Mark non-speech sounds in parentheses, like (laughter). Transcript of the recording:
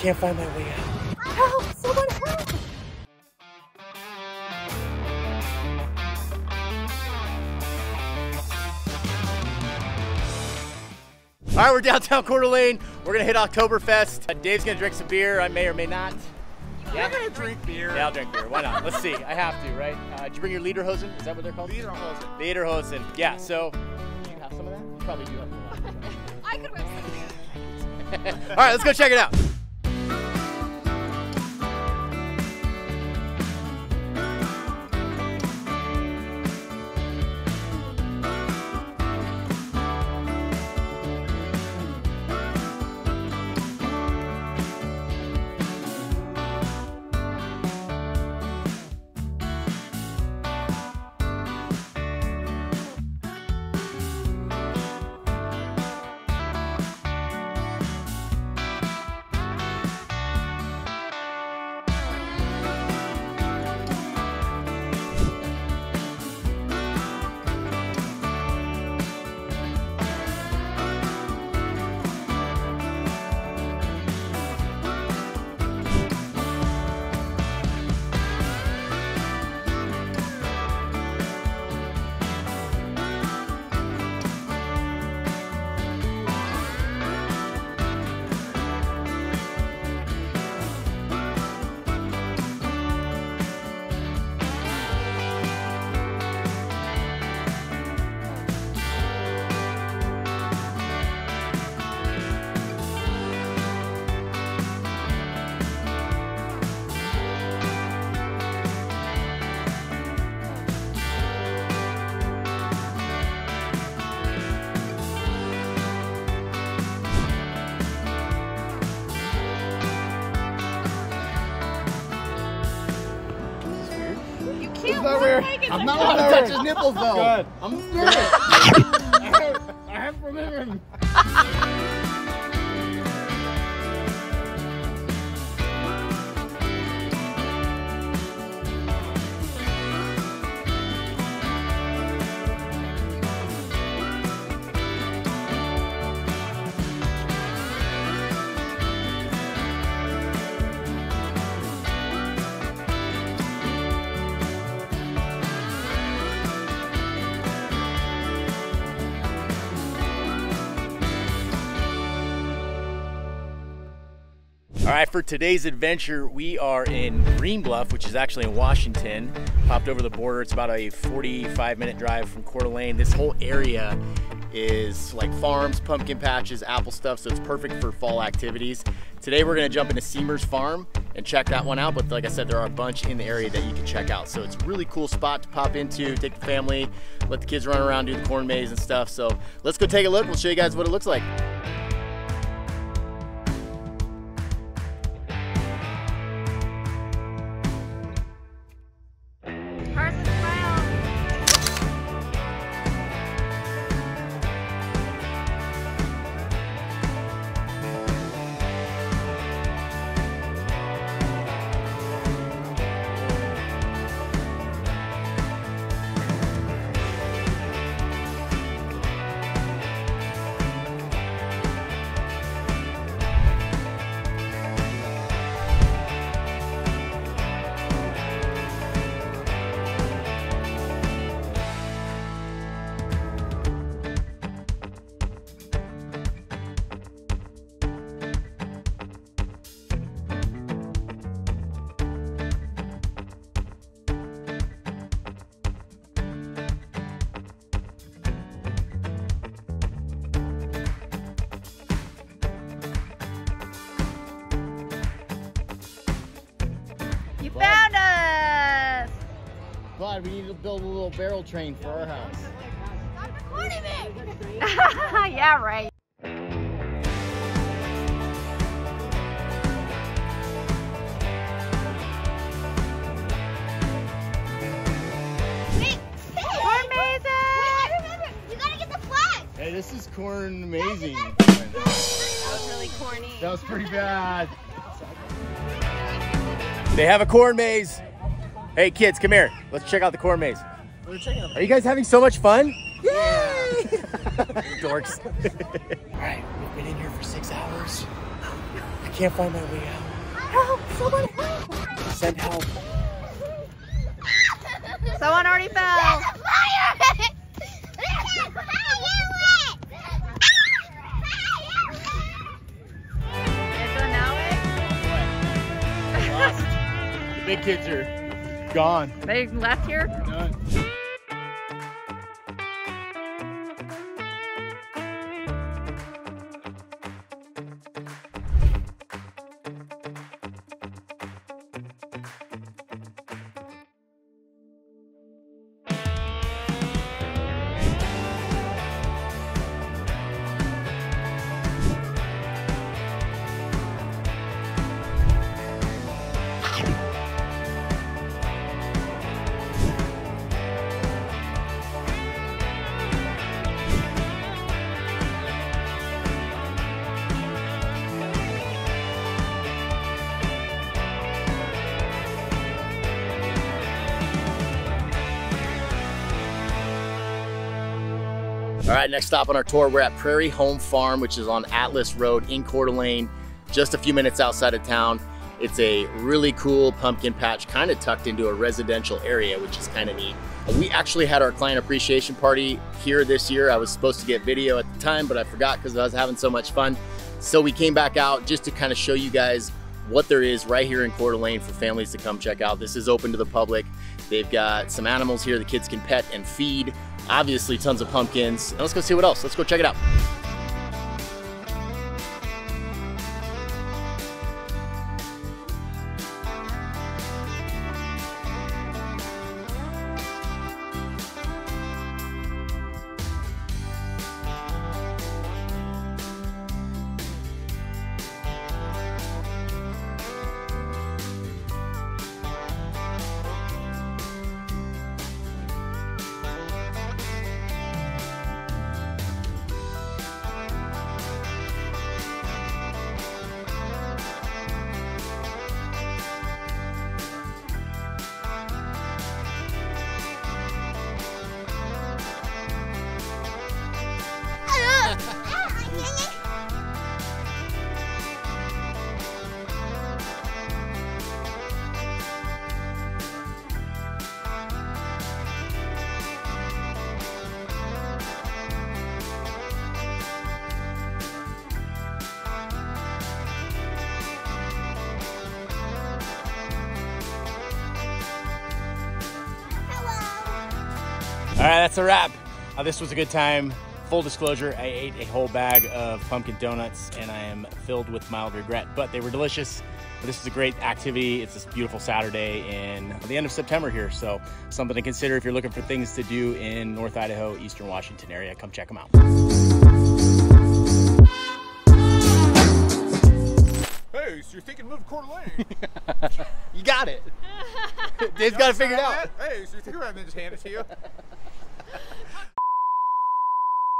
can't find my way out. Help! Someone help! All right, we're downtown Coeur d'Alene. We're gonna hit Oktoberfest. Uh, Dave's gonna drink some beer. I may or may not. Yeah. You're gonna drink beer. Yeah, I'll drink beer. Why not? Let's see. I have to, right? Uh, did you bring your Lederhosen? Is that what they're called? Lederhosen. Lederhosen. Yeah. So, do you have some of that? You probably do have some. (laughs) I could whip some. (laughs) All right, let's go check it out. It's can't not work weird. like it's I'm a not dog. allowed to touch his nipples though. Good. I'm scared. (laughs) I have, I have remembered. All right, for today's adventure, we are in Green Bluff, which is actually in Washington. Popped over the border. It's about a 45 minute drive from Coeur d'Alene. This whole area is like farms, pumpkin patches, apple stuff, so it's perfect for fall activities. Today we're gonna jump into Siemer's Farm and check that one out, but like I said, there are a bunch in the area that you can check out. So it's a really cool spot to pop into, take the family, let the kids run around, do the corn maze and stuff. So let's go take a look. We'll show you guys what it looks like. Glad we need to build a little barrel train for our house. Stop recording me! (laughs) yeah, right. Corn mazes! I remember. You gotta get the flag. Hey, this is corn amazing. That was really corny. That was pretty bad. (laughs) They have a corn maze. Hey kids, come here. Let's check out the corn maze. We're checking Are you guys having so much fun? Yay! (laughs) Dorks. (laughs) All right, we've been in here for six hours. I can't find my way out. Help! Someone help! Send help. Someone already fell. Fire! It's going that way. Lost. the big kids are gone. They left here. Done. All right, next stop on our tour, we're at Prairie Home Farm, which is on Atlas Road in Coeur d'Alene, just a few minutes outside of town. It's a really cool pumpkin patch, kind of tucked into a residential area, which is kind of neat. We actually had our client appreciation party here this year. I was supposed to get video at the time, but I forgot because I was having so much fun. So we came back out just to kind of show you guys what there is right here in Coeur d'Alene for families to come check out. This is open to the public. They've got some animals here the kids can pet and feed. Obviously, tons of pumpkins. And let's go see what else. Let's go check it out. All right, that's a wrap. Uh, this was a good time. Full disclosure, I ate a whole bag of pumpkin donuts and I am filled with mild regret, but they were delicious. This is a great activity. It's this beautiful Saturday in the end of September here, so something to consider if you're looking for things to do in North Idaho, Eastern Washington area. Come check them out. Hey, so you're thinking move to Coeur d'Alene? (laughs) You got it. (laughs) Dave's got to figure it figured out. Hey, so you're thinking about it and then just hand it to you?